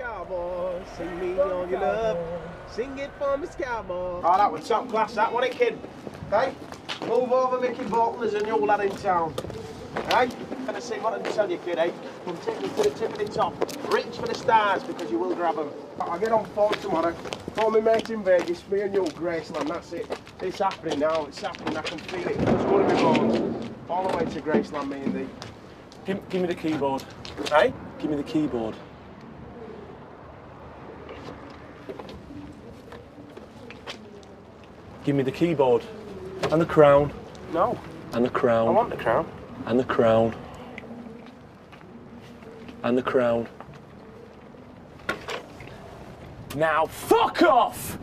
Cowboy. Sing me all your love. Sing it for Miss Cowboy. Oh, that was top class, that, wasn't it, kid? Hey, move over, Mickey Bolton. There's a new lad in town. Hey, gonna see what I can tell you, kid, eh? Come take me to the tip of the top. Reach for the stars because you will grab them. I'll get on phone tomorrow. Call me mate in Vegas, me and you, Graceland, that's it. It's happening now, it's happening, I can feel it. It's going to be bones. All the way to Graceland, me and thee. Give, give me the keyboard. Hey? Give me the keyboard. Give me the keyboard. And the crown. No, And the crown. I want the crown. And the crown. And the crown. Now, fuck off!